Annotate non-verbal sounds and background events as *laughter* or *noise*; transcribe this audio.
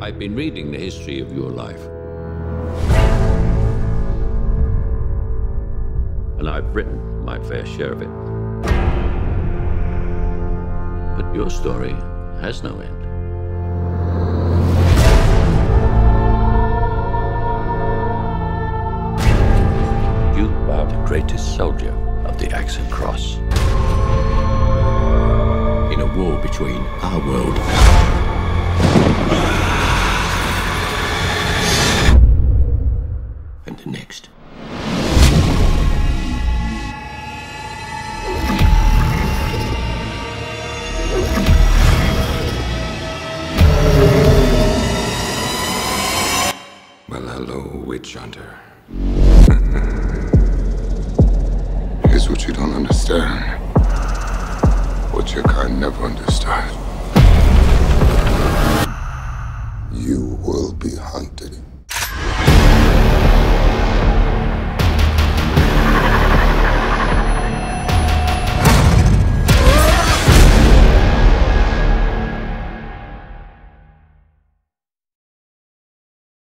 I've been reading the history of your life. And I've written my fair share of it. But your story has no end. You are the greatest soldier of the and Cross. In a war between our world the next. Well, hello, witch hunter. *laughs* Here's what you don't understand. What your kind never understood. You will be hunted.